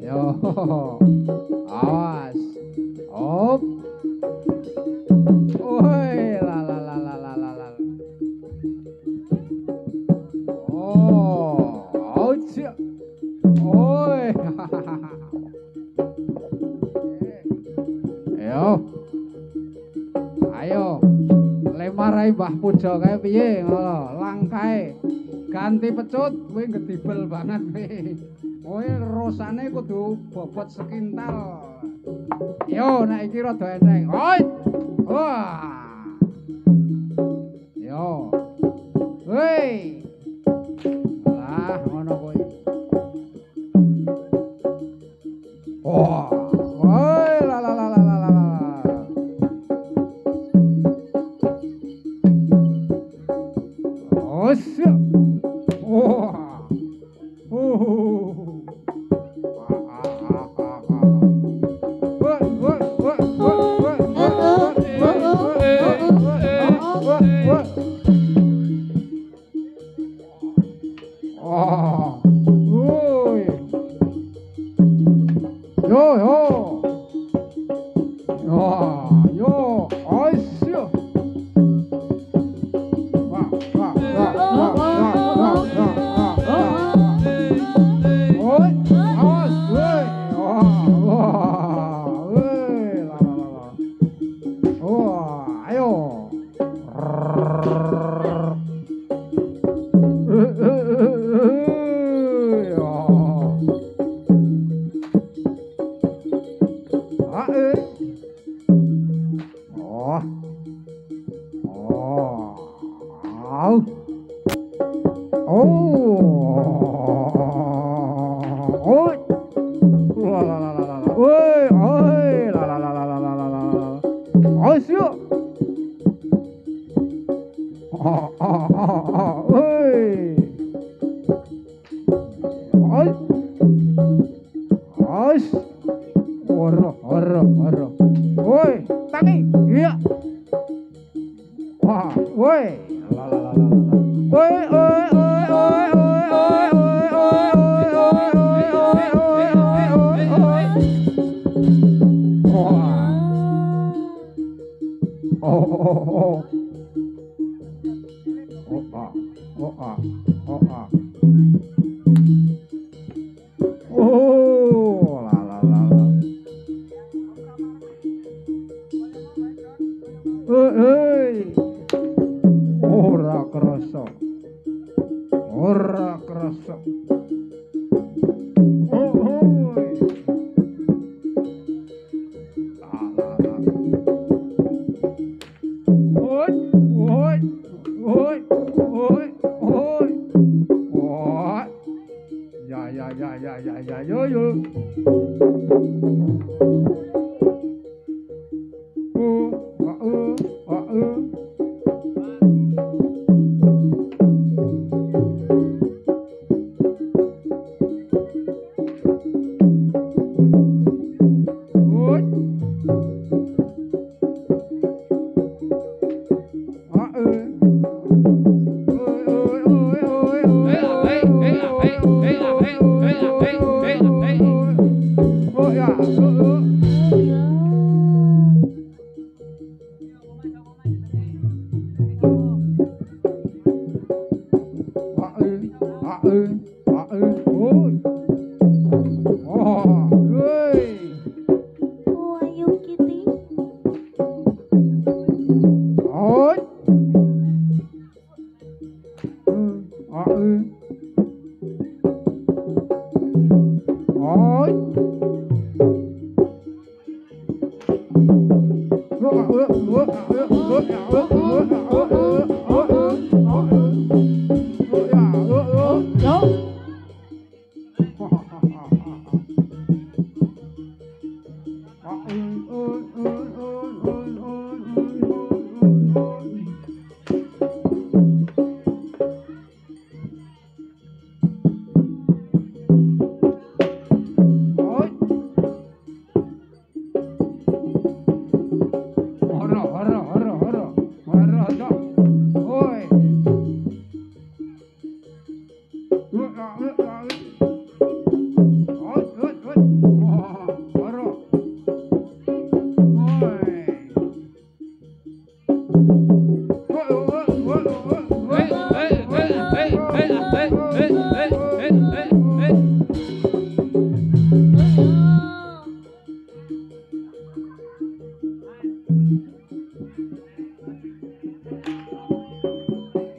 Yo, awas, op, Oi la la la la la la la, oh, ouch, woi, yo, ayo, lemarai Mbah pucok kae piye, ngolo, langkai. ganti pecut kowe ngedibel banget kowe rosane kudu bobot sekintal. Yo nek iki rada enteng oi! Wah! Oi! oh, ó, ó. ja, ja, ja, ja, ja, ja, ja. เออเออเออเออ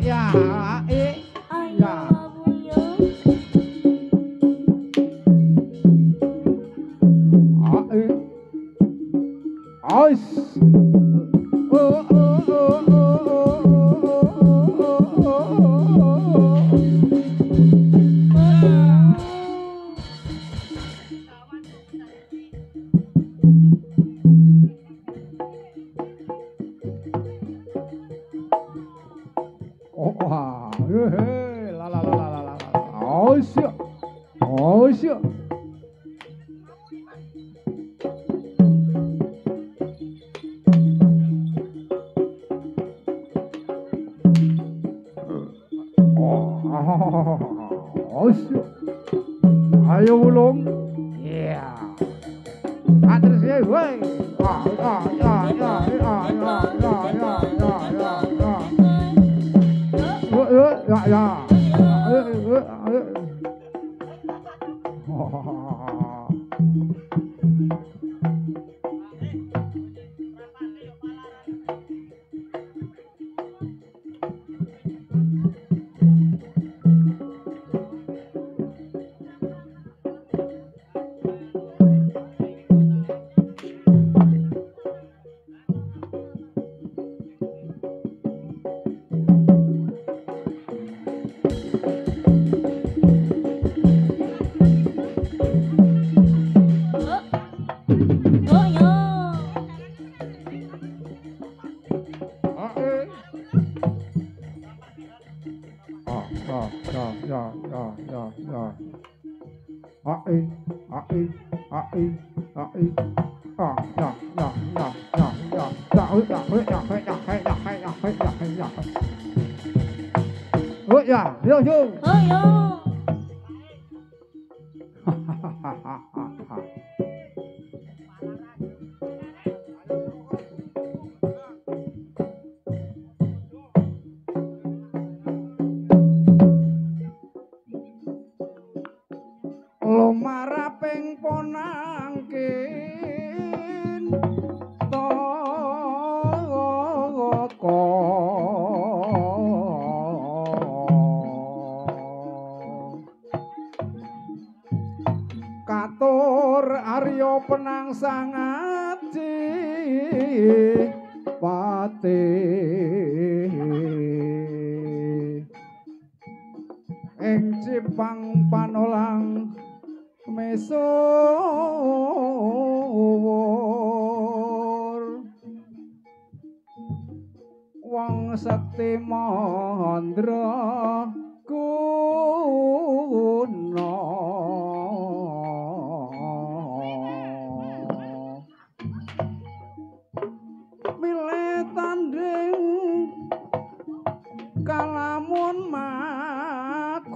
yeah. 好 好 kalamun makuteng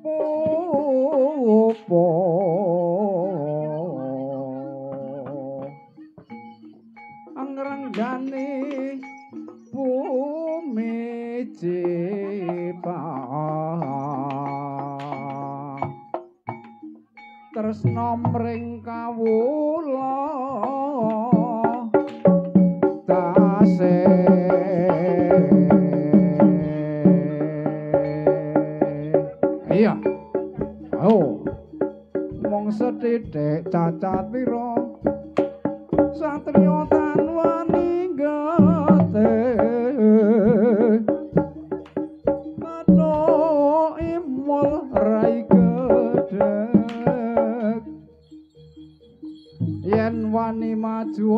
popo angrenggani bumi cipa tresno mring kawula tasih Sethithik cacat pira? Satriya tan wani gate. Imul rai gedhek. Yen wani maju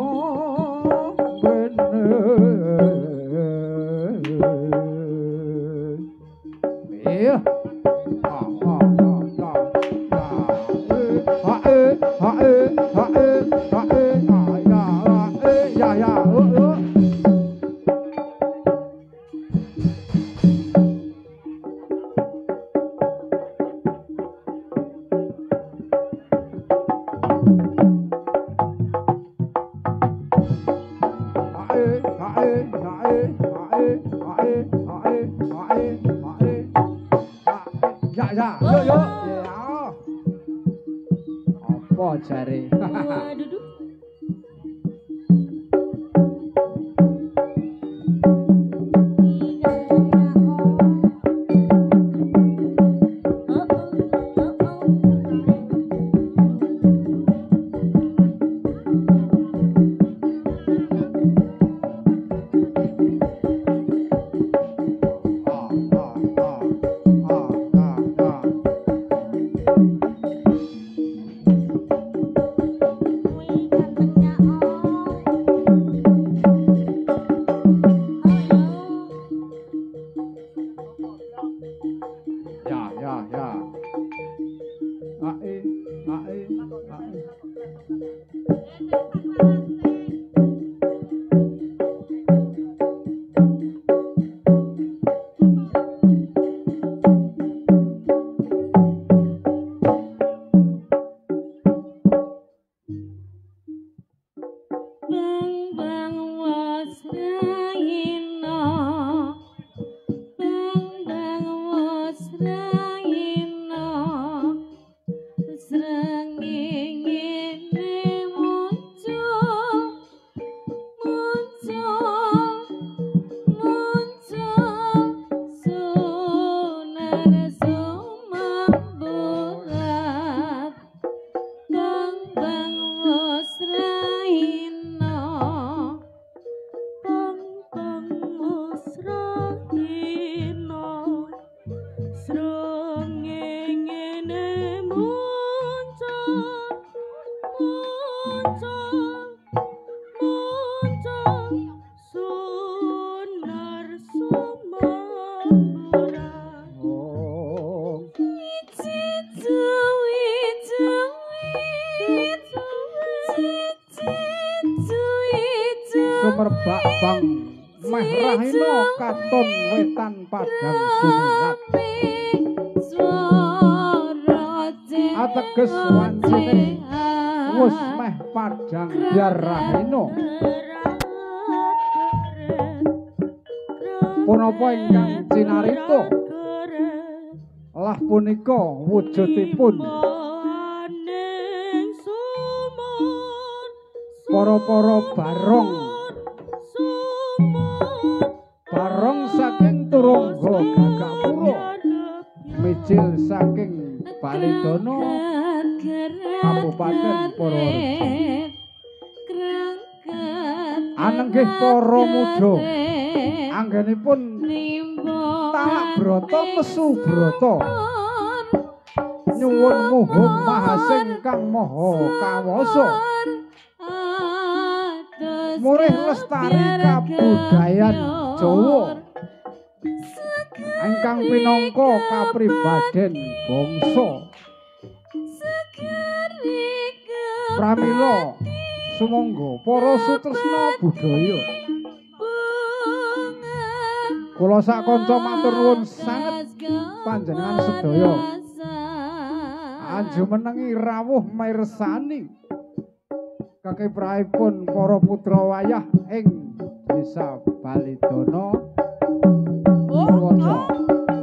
bener. Iya. Katon wetan padang sumirat Ateges wancine wis meh padang biar rahina punapa ingkang cinarita lah punika wujudipun para-para barong turungga gagapura mijil saking Balidono Kabupaten Purworejo anenggih para muda anggenipun talak brata mesu brata. Nyuwun muhung mahasing kang maha kawasa murih lestari kabudayan Jawa ingkang pinangka kapribaden bangsa. Pramila sumangga para sutresna budaya. Kula sak kanca matur nuwun sanget panjenengan sedaya. Anju menengi rawuh mirsani kekiprahipun para putra wayah ing desa Balidono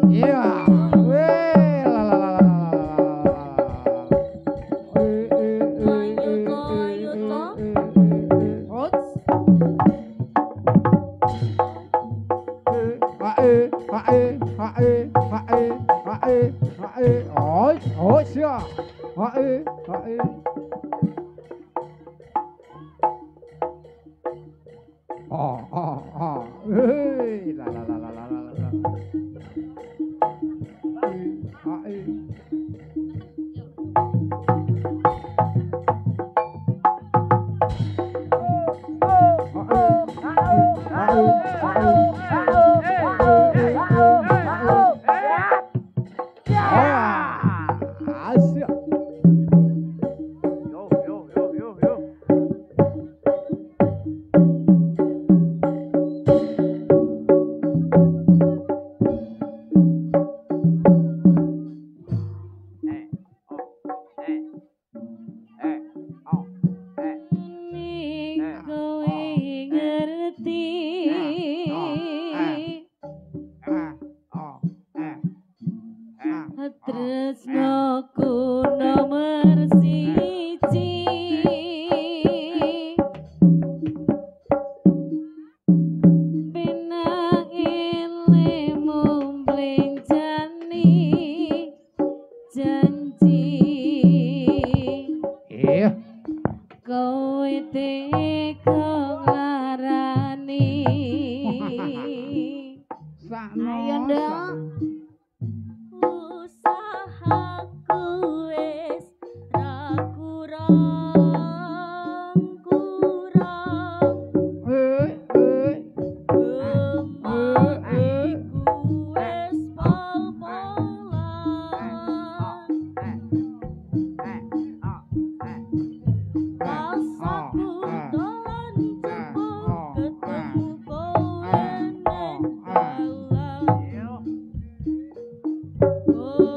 Yeah. no. Kowe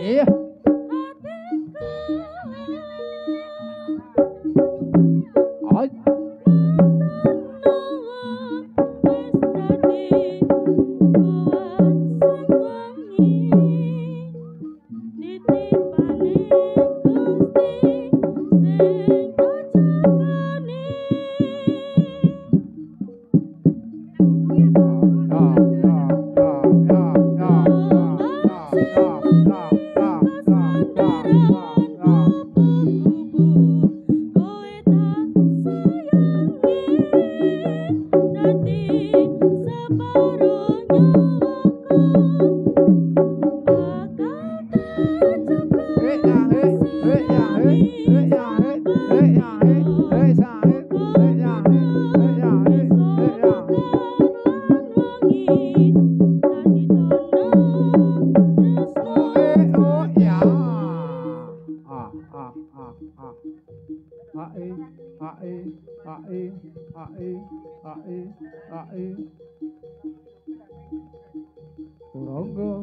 你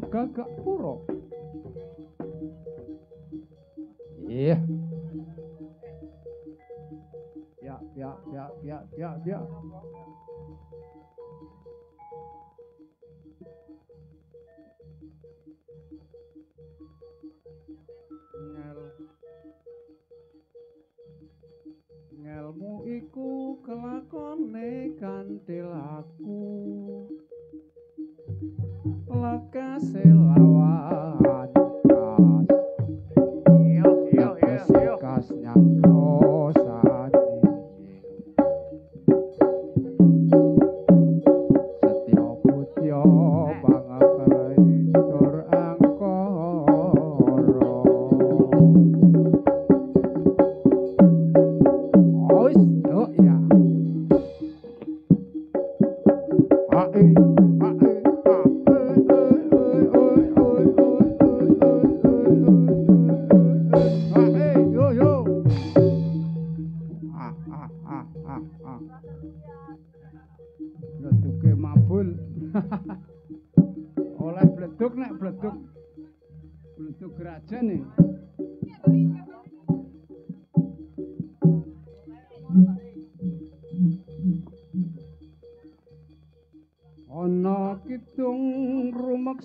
gagak pura. Iya. Ya, ya, ya, ya, ya, ya. Ngel. Ngelmu iku kelakone kanthil laku. selawat khas. Yo yo yo yo khasnya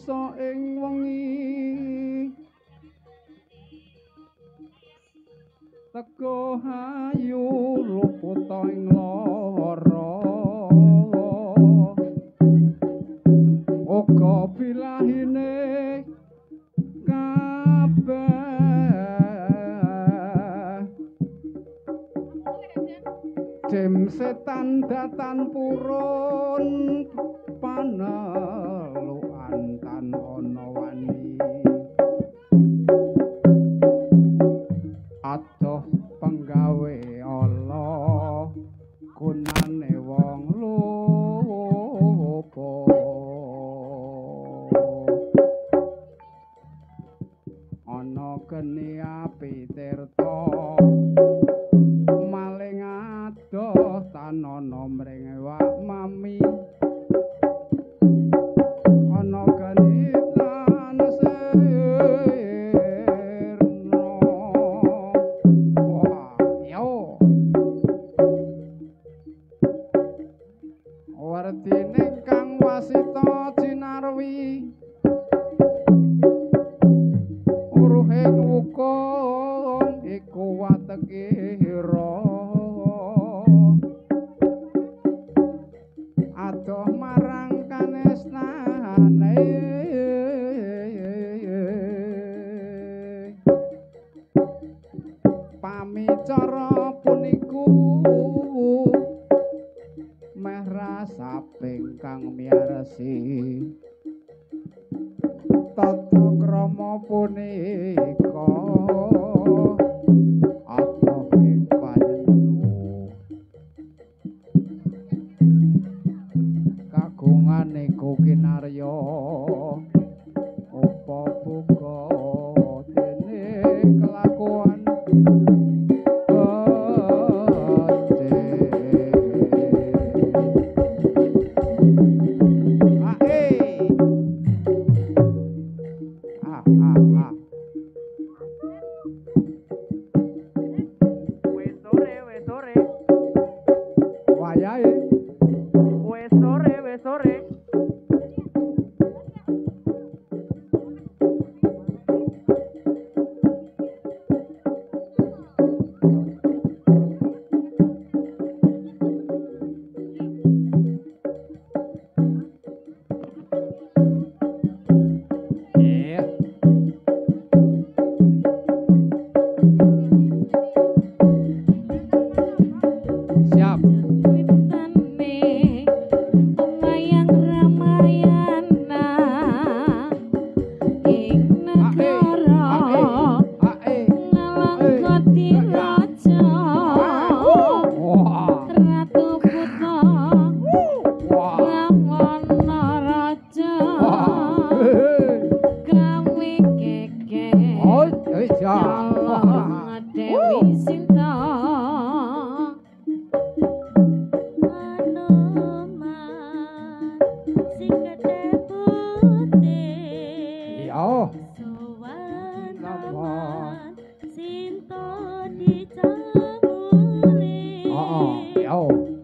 kersa ing wengi. Teko ayu luput ing lara. Uga bilahine kabeh. Jem setan datan purun panel กันอ Pamicara puniku marasa pingkang miarsi tata krama punik oh.